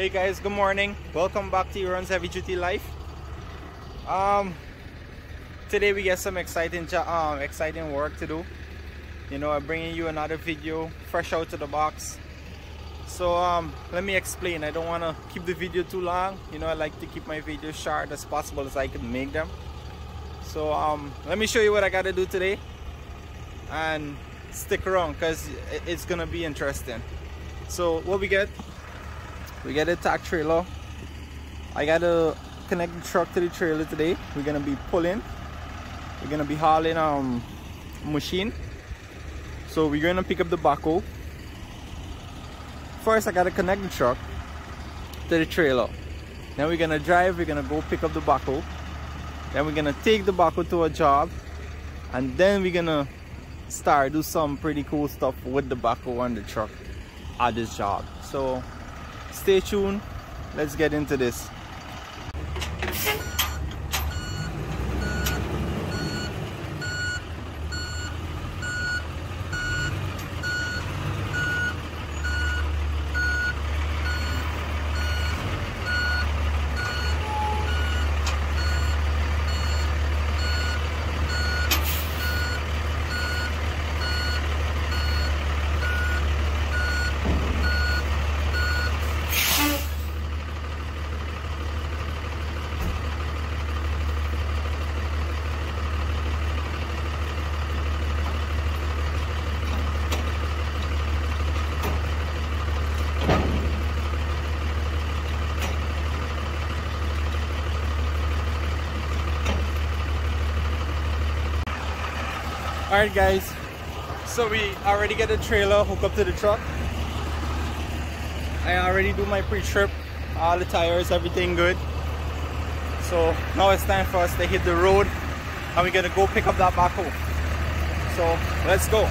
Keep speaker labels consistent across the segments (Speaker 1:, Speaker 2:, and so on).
Speaker 1: Hey guys, good morning. Welcome back to Eron's Heavy Duty Life. Um, today we get some exciting um, exciting work to do. You know, I'm bringing you another video fresh out of the box. So um, let me explain. I don't want to keep the video too long. You know, I like to keep my videos short as possible as I can make them. So um, let me show you what I got to do today, and stick around because it's gonna be interesting. So what we get we get a tag trailer. I gotta connect the truck to the trailer today. We're gonna be pulling. We're gonna be hauling um machine. So we're gonna pick up the backhoe first I gotta connect the truck to the trailer. Then we're gonna drive we're gonna go pick up the backhoe then we're gonna take the backhoe to a job. And then we're gonna start do some pretty cool stuff with the backhoe and the truck at this job. So stay tuned. Let's get into this all right guys. So we already get the trailer hooked up to the truck. I already do my pre-trip. All the tires everything good. So now it's time for us to hit the road and we're gonna go pick up that backhoe. So let's go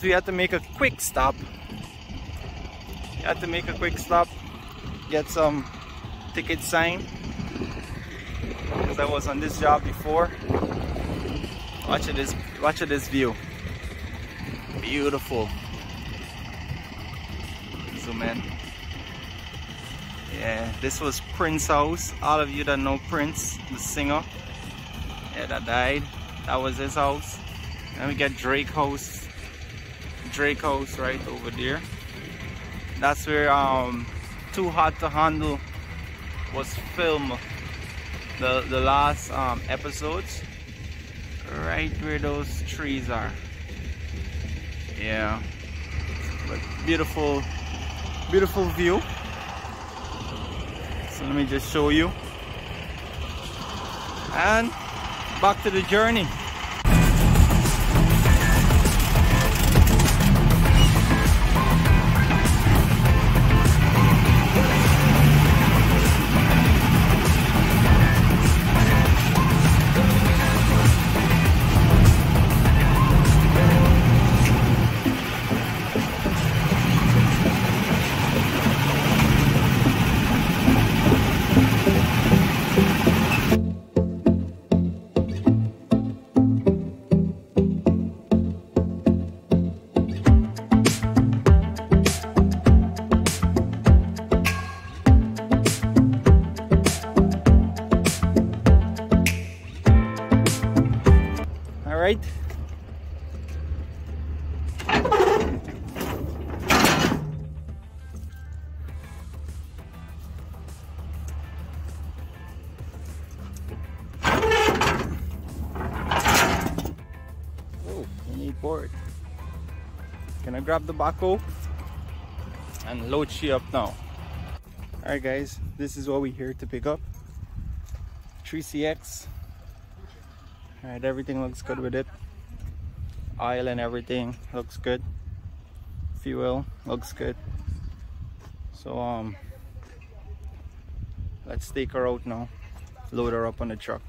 Speaker 1: Guys, we had to make a quick stop. We had to make a quick stop, get some ticket sign. Because I was on this job before. Watch this watch this view. Beautiful. Zoom in. Yeah, this was Prince house. All of you that know Prince, the singer. Yeah, that died. That was his house. Then we get Drake house. Drake house right over there. That's where um Too Hot to Handle was filmed the the last um episodes. Right where those trees are. Yeah. But beautiful beautiful view. So let me just show you. And back to the journey. I grab the backhoe and load she up now? Alright guys, this is what we're here to pick up. 3CX all right everything looks good with it. Oil and everything looks good. Fuel looks good. So um let's take her out now. Load her up on the truck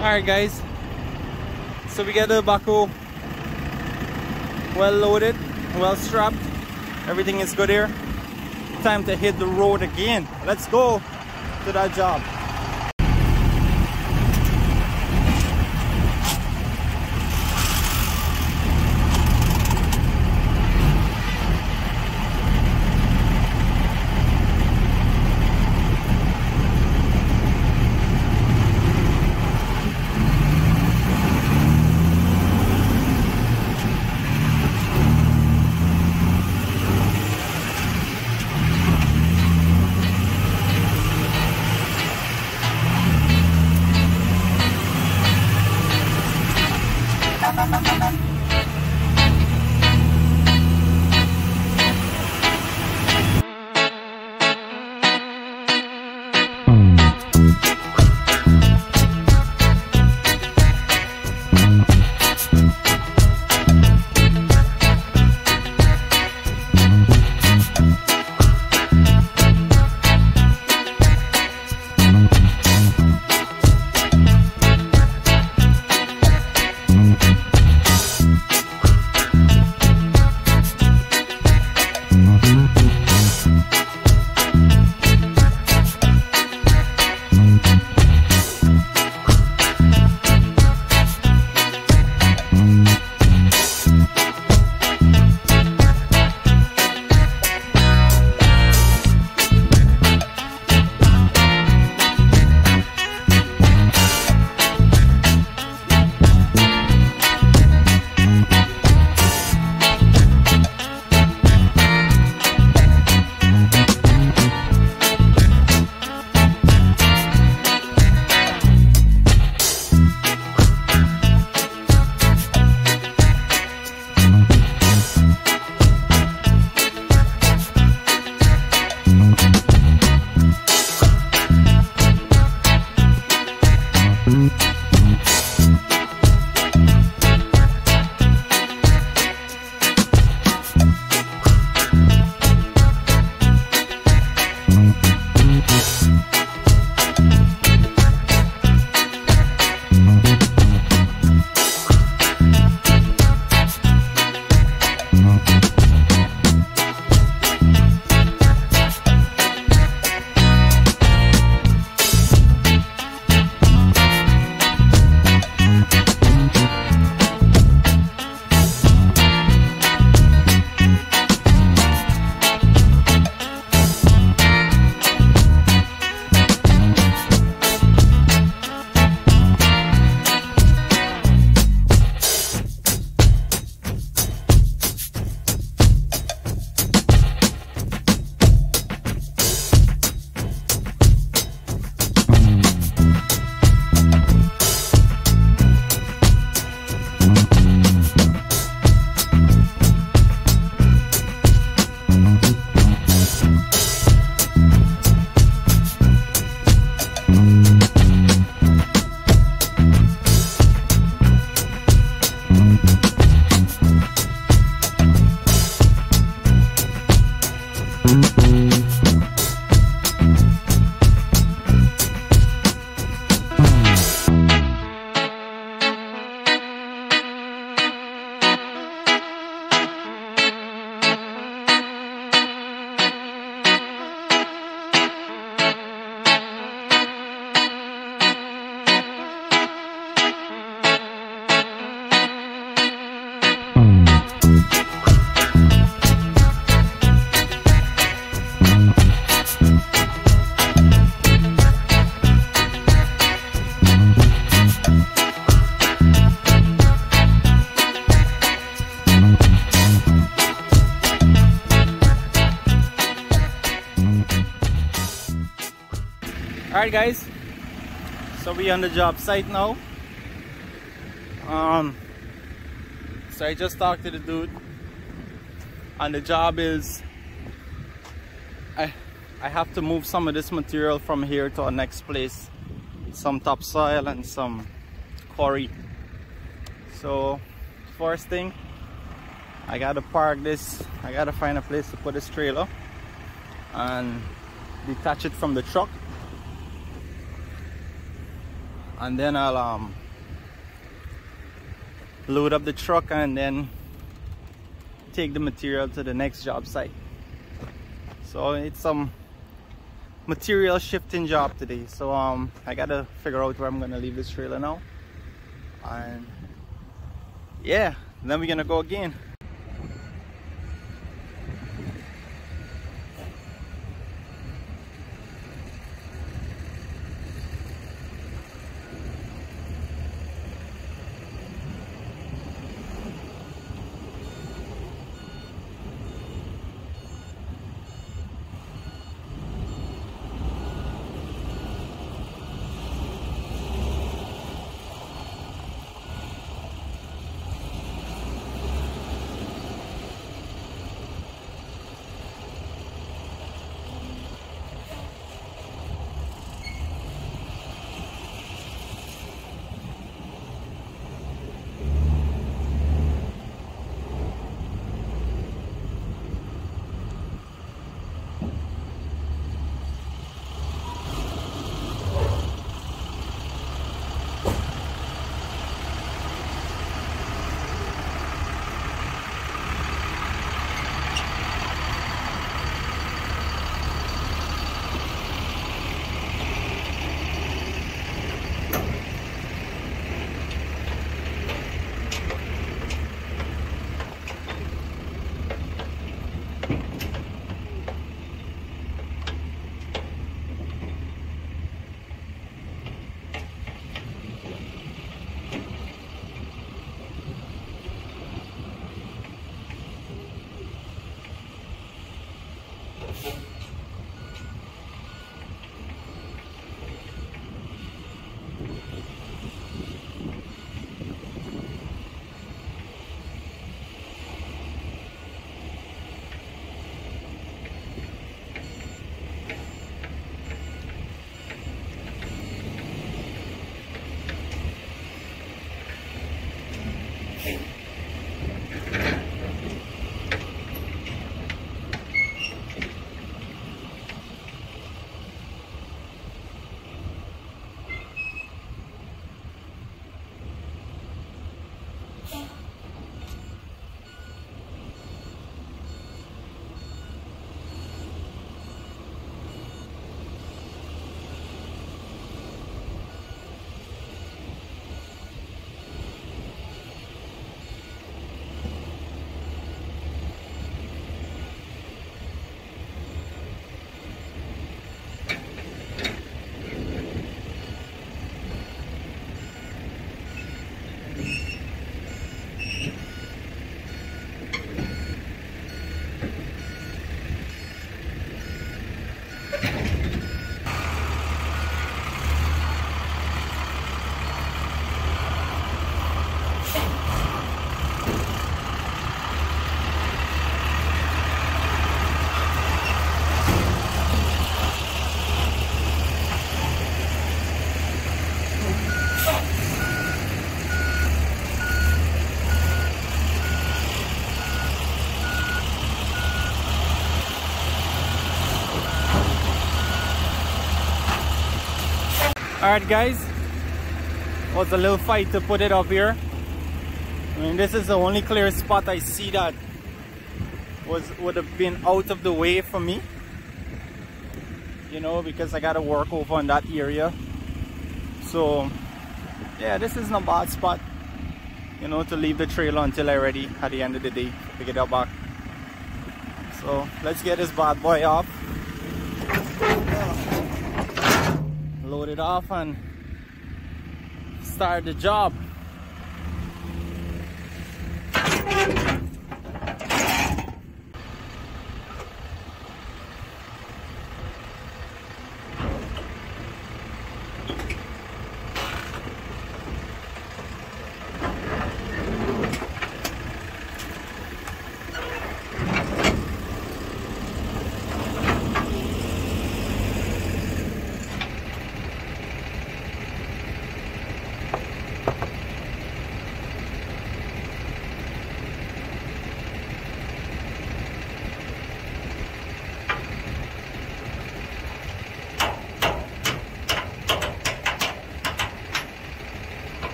Speaker 1: Alright guys, so we get the backhoe well loaded, well strapped. Everything is good here. Time to hit the road again. Let's go to that job. Alright guys, so we on the job site now. Um, so I just talked to the dude and the job is I, I have to move some of this material from here to our next place. Some topsoil and some quarry. So first thing, I gotta park this, I gotta find a place to put this trailer and detach it from the truck and then I'll um, load up the truck and then take the material to the next job site. So it's some material shifting job today. So um I gotta figure out where I'm gonna leave this trailer now. And yeah then we're gonna go again Alright guys, was a little fight to put it up here. I mean this is the only clear spot I see that was would have been out of the way for me. You know, because I gotta work over on that area. So yeah, this is not a bad spot. You know, to leave the trailer until I ready at the end of the day to get it back. So let's get this bad boy off. It off and start the job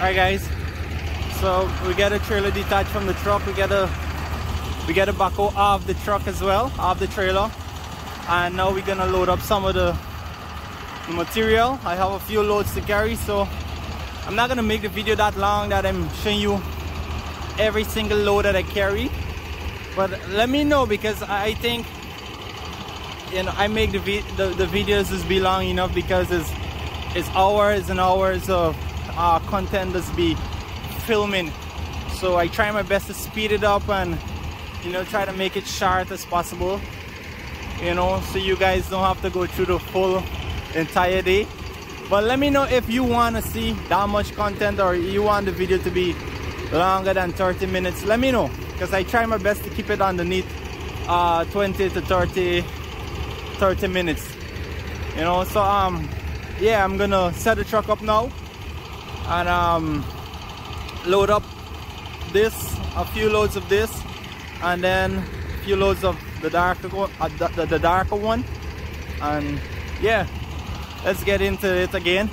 Speaker 1: Alright guys, so we get a trailer detached from the truck. We get a we get a backhoe off the truck as well, off the trailer. And now we're gonna load up some of the, the material. I have a few loads to carry, so I'm not gonna make the video that long that I'm showing you every single load that I carry. But let me know because I think you know I make the, the, the videos just be long enough because it's it's hours and hours of content that's be filming. So I try my best to speed it up and you know try to make it short as possible. You know so you guys don't have to go through the full entire day. But let me know if you want to see that much content or you want the video to be longer than 30 minutes. Let me know because I try my best to keep it underneath uh, 20 to 30 30 minutes. You know so um yeah I'm gonna set the truck up now and um load up this a few loads of this and then a few loads of the darker uh, the, the darker one. And yeah let's get into it again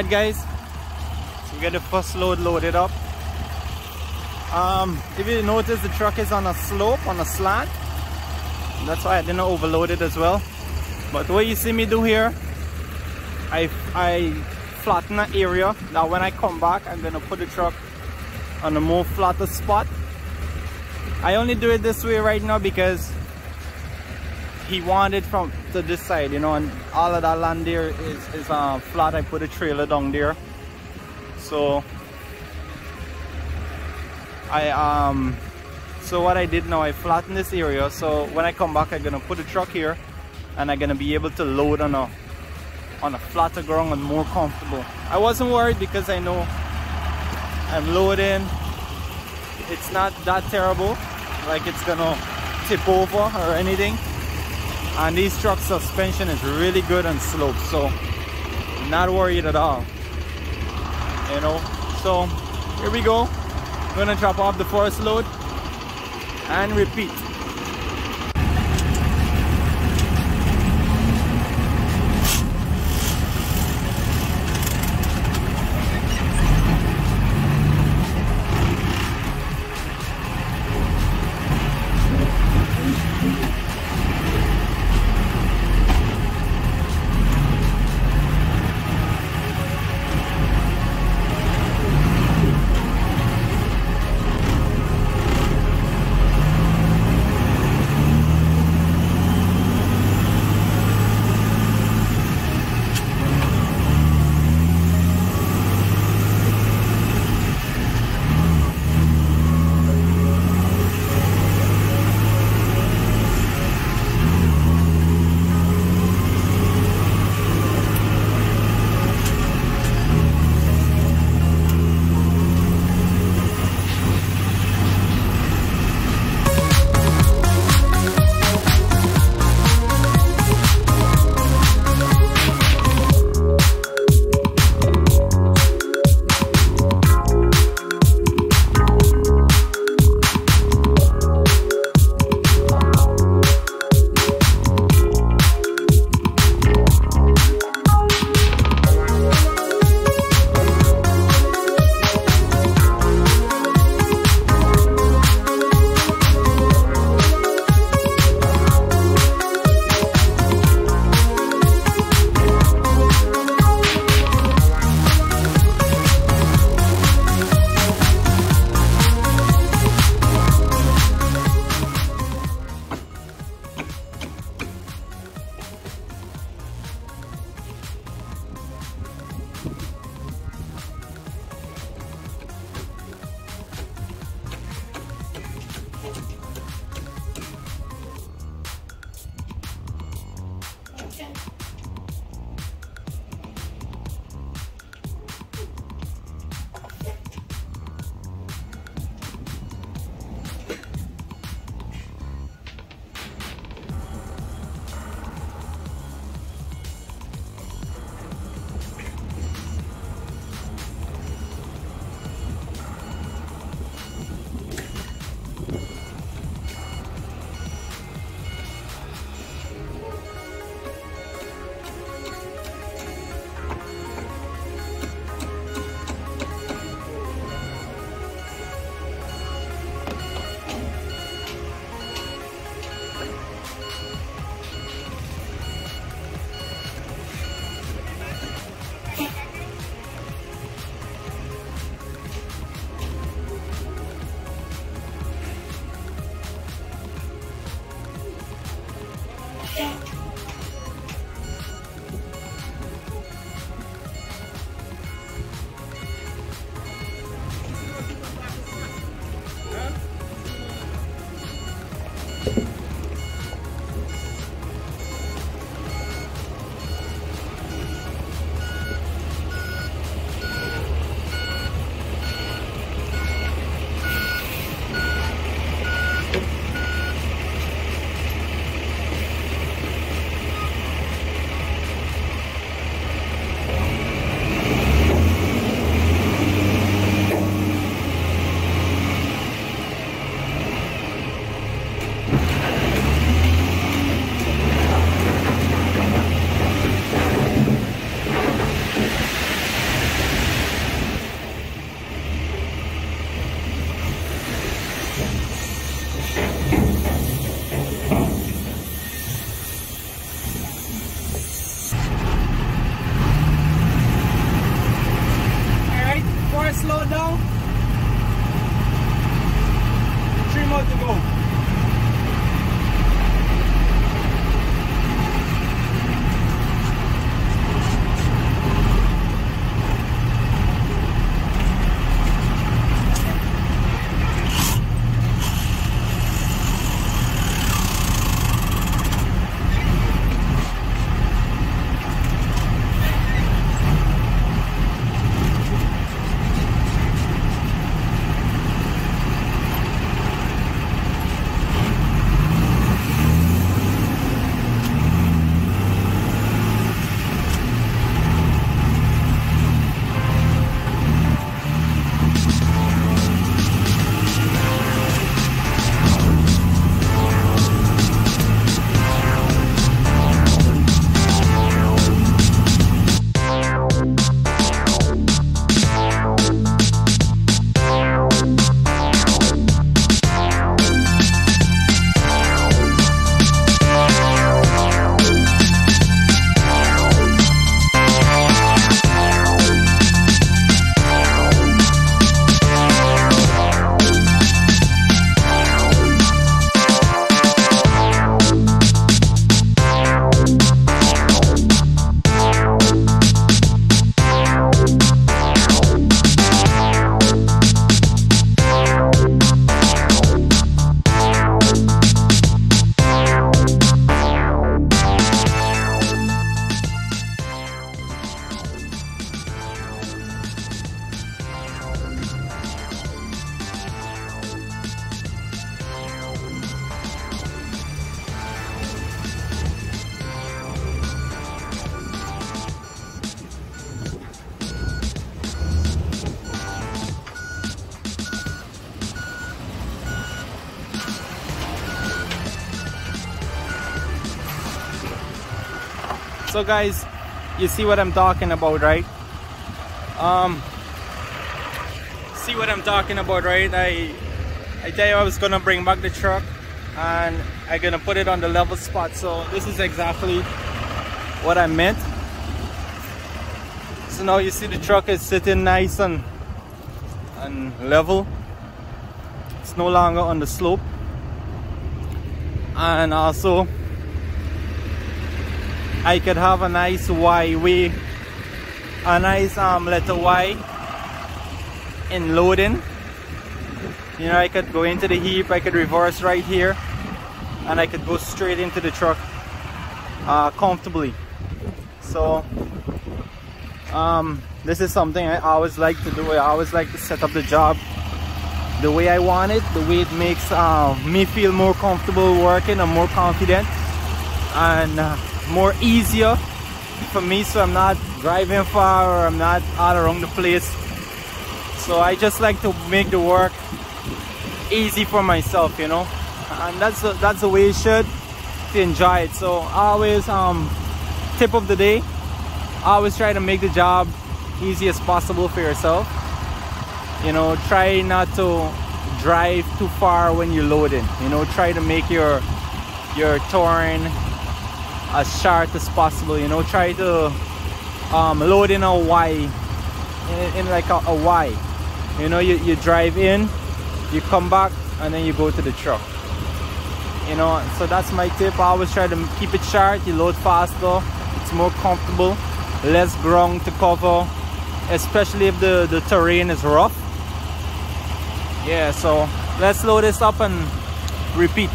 Speaker 1: Alright guys, so we got the first load loaded up. Um, if you notice the truck is on a slope, on a slant. That's why I didn't overload it as well. But what you see me do here, I, I flatten the area. Now when I come back, I'm gonna put the truck on a more flatter spot. I only do it this way right now because he wanted from to this side, you know, and all of that land there is, is uh, flat. I put a trailer down there. So I um so what I did now I flattened this area so when I come back I'm gonna put a truck here and I'm gonna be able to load on a on a flatter ground and more comfortable. I wasn't worried because I know I'm loading it's not that terrible like it's gonna tip over or anything and these truck suspension is really good on slope so not worried at all. You know so here we go. Gonna drop off the first load and repeat guys you see what i'm talking about right? Um see what i'm talking about right? I i tell you i was gonna bring back the truck and i'm gonna put it on the level spot so this is exactly what i meant. So now you see the truck is sitting nice and and level. It's no longer on the slope. And also I could have a nice Y way a nice um, letter Y in loading. You know I could go into the heap I could reverse right here and I could go straight into the truck uh, comfortably. So um, this is something I always like to do. I always like to set up the job the way I want it the way it makes uh, me feel more comfortable working and more confident. And uh, more easier for me so I'm not driving far or I'm not all around the place. So I just like to make the work easy for myself you know? And that's the, that's the way you should to enjoy it. So always um tip of the day always try to make the job easy as possible for yourself. You know try not to drive too far when you're loading. You know try to make your your turn as short as possible you know try to um, load in a Y in, in like a, a Y. You know you, you drive in you come back and then you go to the truck. You know so that's my tip. I always try to keep it short you load faster it's more comfortable less ground to cover especially if the the terrain is rough. Yeah so let's load this up and repeat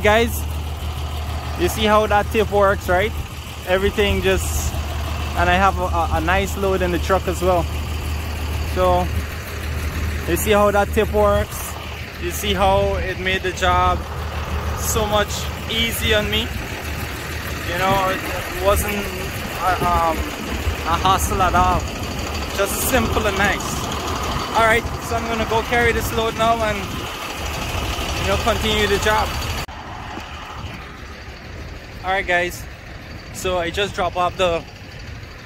Speaker 1: Alright guys, you see how that tip works, right? Everything just, and I have a, a nice load in the truck as well. So, you see how that tip works? You see how it made the job so much easy on me? You know, it wasn't a, um, a hassle at all. Just simple and nice. Alright, so I'm gonna go carry this load now and you know continue the job all right guys. So i just dropped off the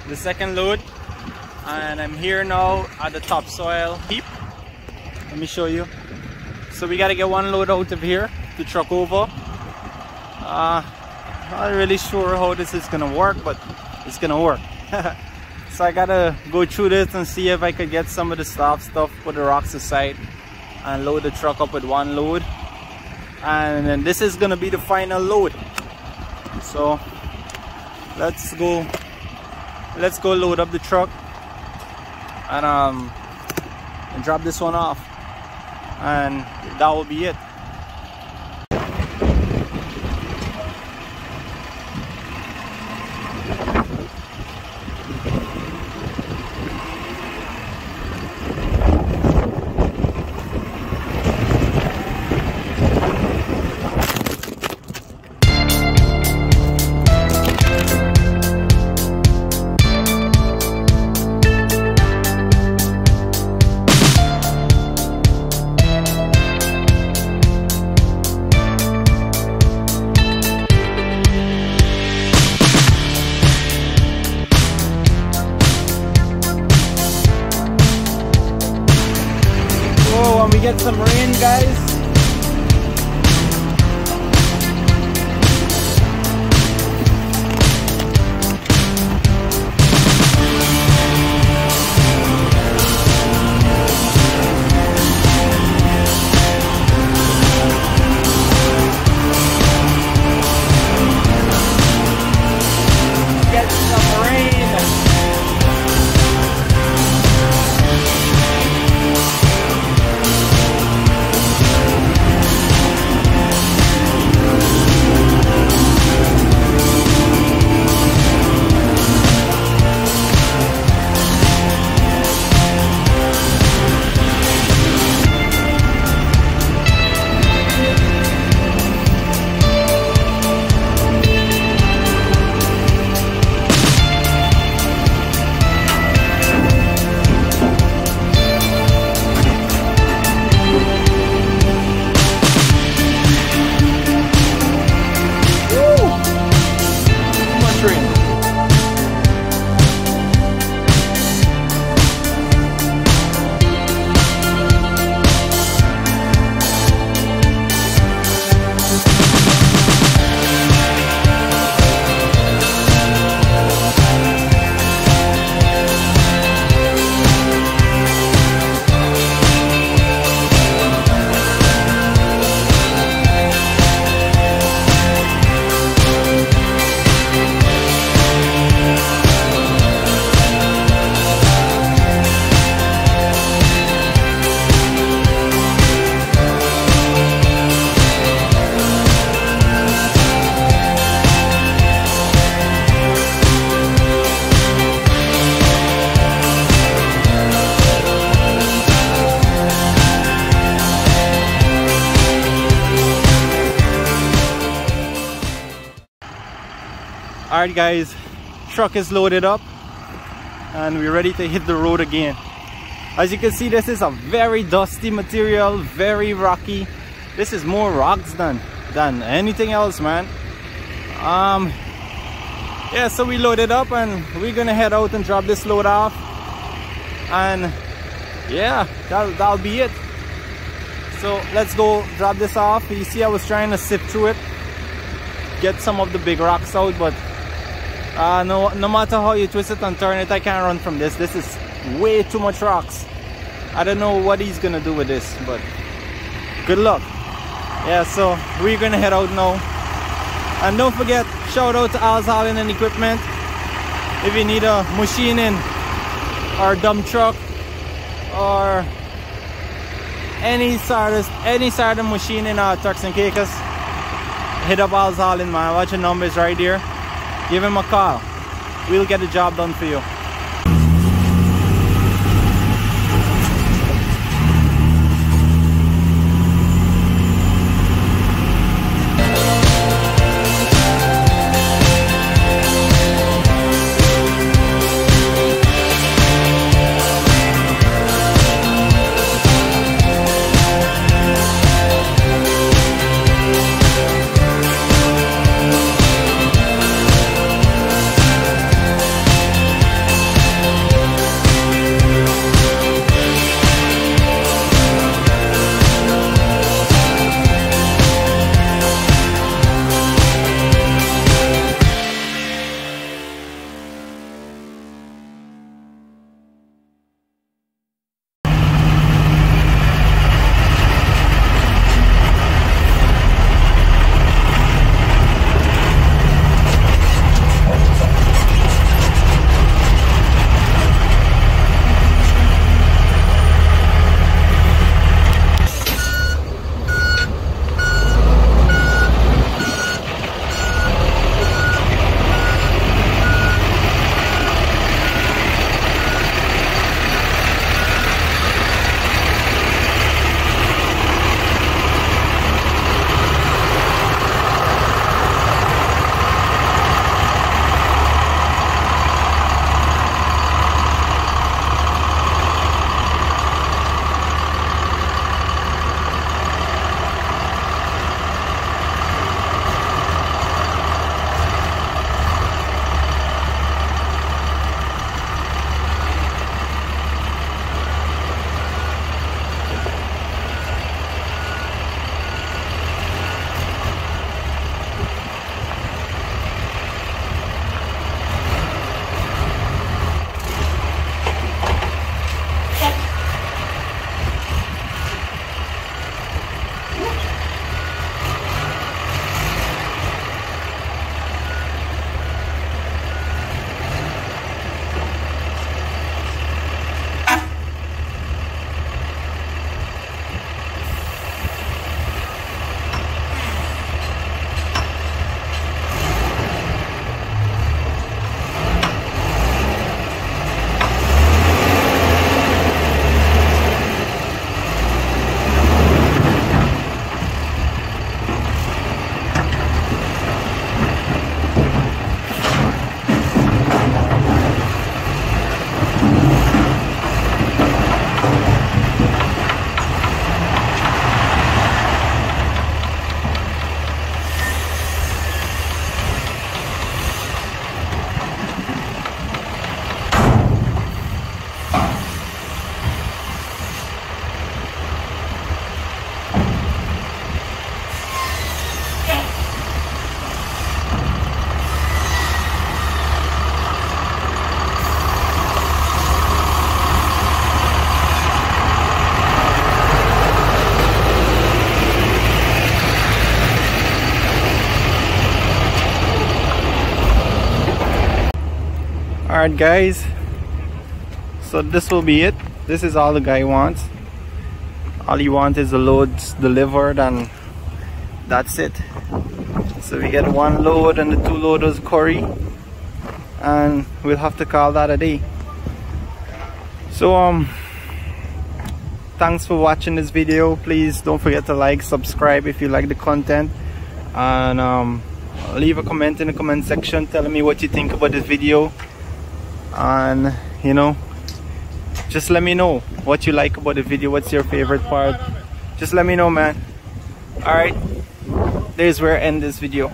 Speaker 1: the second load and i'm here now at the topsoil heap. Let me show you. So we got to get one load out of here to truck over. Uh not really sure how this is gonna work but it's gonna work. So i gotta go through this and see if i could get some of the soft stuff put the rocks aside and load the truck up with one load. And then this is gonna be the final load so let's go let's go load up the truck and um and drop this one off. And that will be it right guys. Truck is loaded up and we're ready to hit the road again. As you can see this is a very dusty material very rocky. This is more rocks than than anything else man. Um yeah so we loaded up and we're gonna head out and drop this load off. And yeah that'll, that'll be it. So let's go drop this off. You see I was trying to sift through it get some of the big rocks out but uh, no, no matter how you twist it and turn it, I can't run from this. This is way too much rocks. I don't know what he's gonna do with this, but good luck. Yeah, so we're gonna head out now. And don't forget, shout out to Al's Hauling and Equipment. If you need a machine in or dump truck or any sort of any sort of machine in our Turks and Caicos, hit up Al's Hauling man. Watch your numbers right here give him a call. We'll get the job done for you Alright guys, so this will be it. This is all the guy wants. All he wants is the loads delivered and that's it. So we get one load and the two loaders curry and we'll have to call that a day. So um thanks for watching this video. Please don't forget to like, subscribe if you like the content and um leave a comment in the comment section telling me what you think about this video and you know just let me know what you like about the video. What's your favorite part? Just let me know man. All right. There's where I end this video